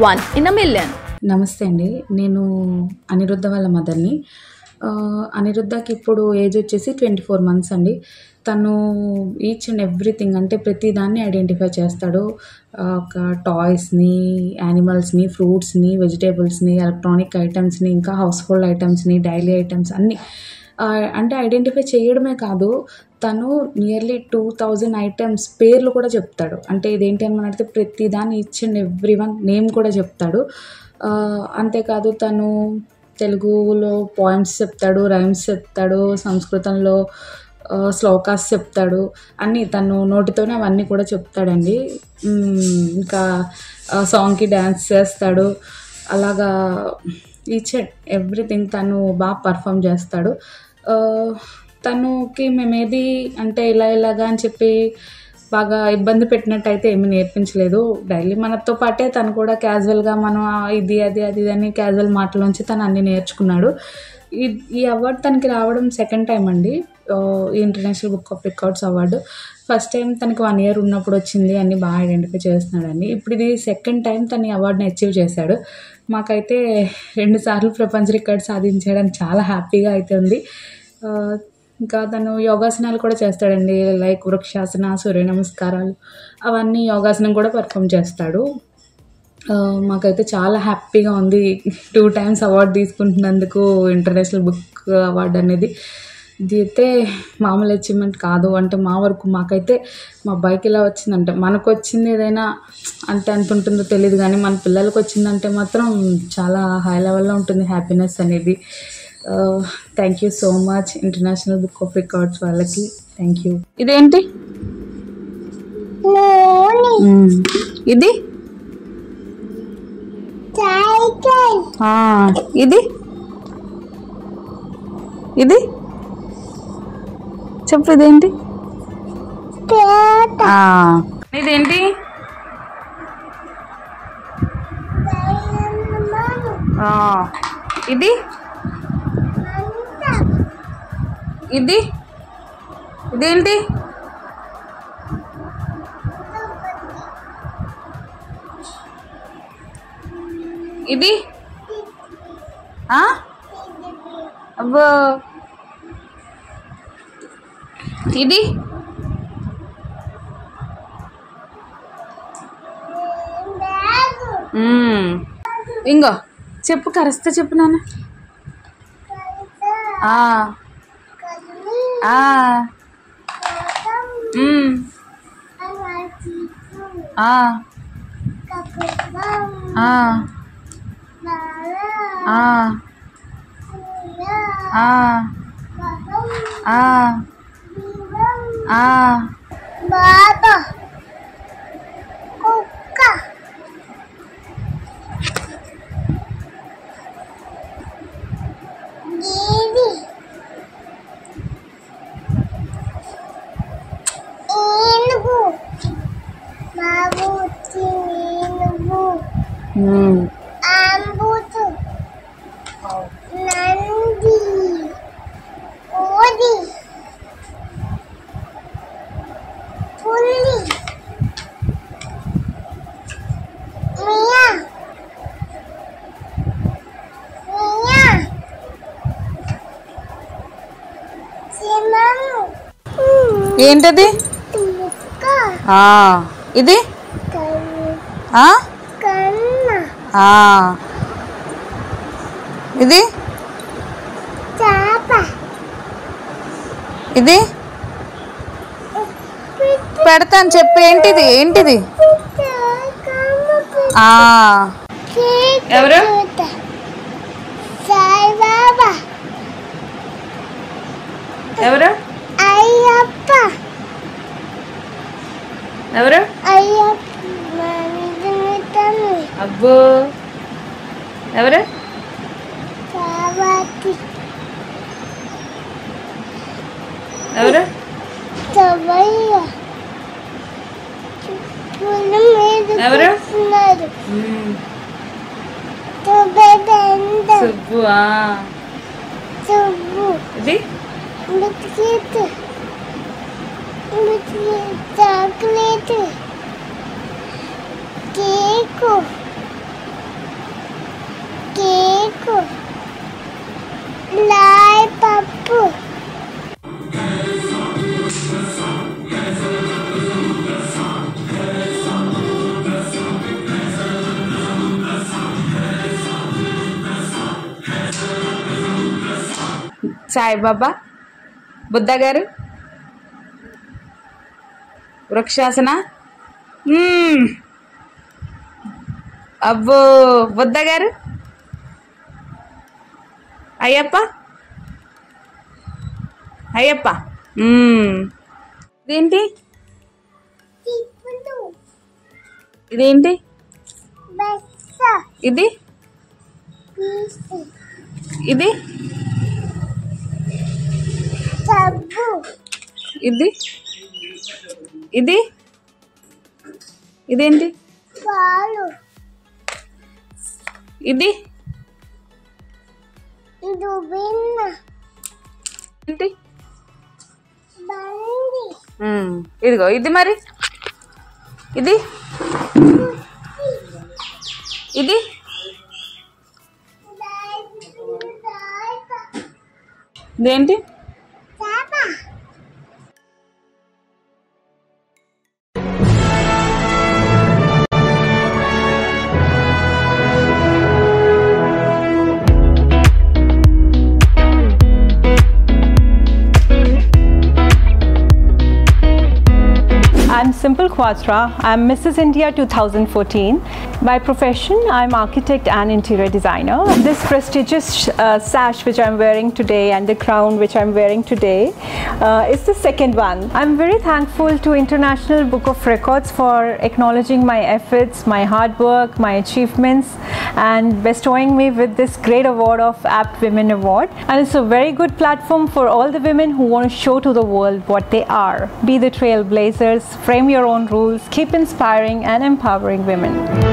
one in a నమస్తే అండి. నేను అనిరుద్ధ వాళ్ళ మదర్ని. అనిరుద్ధకి ఇప్పుడు ఏజ్ వచ్చేసి ట్వంటీ ఫోర్ మంత్స్ అండి. తను ఈచ్ అండ్ ఎవ్రీథింగ్ అంటే ప్రతి దాన్ని ఐడెంటిఫై చేస్తాడు ఒక టాయ్స్ని యానిమల్స్ని ఫ్రూట్స్ని వెజిటేబుల్స్ని ఎలక్ట్రానిక్ ఐటమ్స్ని ఇంకా హౌస్ హోల్డ్ ఐటమ్స్ని డైలీ ఐటమ్స్ అన్నీ. అంటే ఐడెంటిఫై చేయడమే కాదు తను నియర్లీ టూ థౌజండ్ ఐటమ్స్ పేర్లు కూడా చెప్తాడు. అంటే ఇదేంటి అని అడిగితే ప్రతి దాన్ని each and every one name కూడా చెప్తాడు. అంతేకాదు తను తెలుగులో పాయింట్స్ చెప్తాడు రైమ్స్ చెప్తాడు సంస్కృతంలో శ్లోకాస్ చెప్తాడు. అన్నీ తను నోటితోనే అవన్నీ కూడా చెప్తాడండి. ఇంకా సాంగ్కి డ్యాన్స్ చేస్తాడు. అలాగా ఈచ్ అండ్ ఎవ్రీథింగ్ తను బాగా పర్ఫామ్ చేస్తాడు. తనకి తనుకి మేమేది అంటే ఇలా ఇలాగా అని చెప్పి బాగా ఇబ్బంది పెట్టినట్టయితే ఏమీ నేర్పించలేదు. డైలీ మనతో పాటే తను కూడా క్యాజువల్గా మనం ఇది అది అది ఇది అని క్యాజువల్ మాటలోంచి తను అన్నీ నేర్చుకున్నాడు. ఈ ఈ అవార్డు తనకి రావడం సెకండ్ టైం అండి. ఈ international book of records award. First time తనకి వన్ ఇయర్ ఉన్నప్పుడు వచ్చింది అన్ని బాగా ఐడెంటిఫై చేస్తున్నాడండి ఇప్పుడు ఇది సెకండ్ టైం తను ఈ అవార్డుని అచీవ్ చేశాడు. మాకైతే రెండుసార్లు ప్రపంచ రికార్డ్ సాధించడానికి చాలా హ్యాపీగా అయితే ఉంది. ఇంకా తను యోగాసనాలు కూడా చేస్తాడండి. లైక్ వృక్షాసన సూర్య నమస్కారాలు అవన్నీ యోగాసనం కూడా పర్ఫామ్ చేస్తాడు. మాకైతే చాలా హ్యాపీగా ఉంది. టూ టైమ్స్ అవార్డు తీసుకుంటున్నందుకు ఇంటర్నేషనల్ బుక్ అవార్డు అనేది. ఇది అయితే మామూలు అచీవ్మెంట్ కాదు అంటే మా వరకు మాకైతే మా అబ్బాయికి ఇలా వచ్చిందంటే మనకు వచ్చింది ఏదైనా అంటే అంత ఉంటుందో తెలియదు కానీ మన పిల్లలకు వచ్చిందంటే మాత్రం చాలా హై లెవెల్లో ఉంటుంది హ్యాపీనెస్ అనేది. Thank you so much international book of records వాళ్ళకి. థ్యాంక్ యూ ఇదేంటి. ఇది? ఇది? ఇది? చెప్పు ఇదేంటి ఇదేంటి? ఆ, ఇది? ఇది? ఇదేంటి? ఇది? ఆ? అబ్బో. ఇది? ఇంగో చెప్పు కరెస్తే చెప్పు నాన్న. ఆ. ఆ. మ్మ్. ఆ. ఆ. ఆ. ఆ. ఆ. ఆ. బాబా కుక్క ఏంటది? కుక్క ఆ, ఇది? కన్ను ఆ? కన్న ఆ. ఇది? చాప ఇది పెడతాను చెప్పు. ఏంటిది? ఏంటిది? ఆ. ఎవరు? ఎవరు? ఎవరు అయ్యప్ప మన అబ్బో ఎవరు కాబట్టి ఎవరు తవయ్య పుల్ల మీద ఎవరు? కూర్చున్నారు మ్మ్. తుబెదండ సుబ్బు ఆ. తువ్వు ఇది biscuit biscuit chocolate cake cake లాయ్ పప్పు సాయిబాబా బుద్ధ గారు వృక్షాసన. అబ్బో బుద్ధ గారు? అయ్యప్ప? అయ్యప్ప. ఇదేంటి? ఇదేంటి? ఇది? ఇది? ఇది? ఇది? ఇదేంటి? పాలు. ఇది? ఏంటి. ఇదిగో ఇది మరి? ఇది? ఇది? ఇదేంటి? Simple Quatra. I'm Mrs. India 2014. By profession, I'm architect and interior designer. This prestigious uh, sash which I'm wearing today and the crown which I'm wearing today uh, is the second one. I'm very thankful to International Book of Records for acknowledging my efforts, my hard work, my achievements and bestowing me with this great award of Apt Women Award. And it's a very good platform for all the women who want to show to the world what they are. Be the trailblazers, frame your own rules, keep inspiring and empowering women.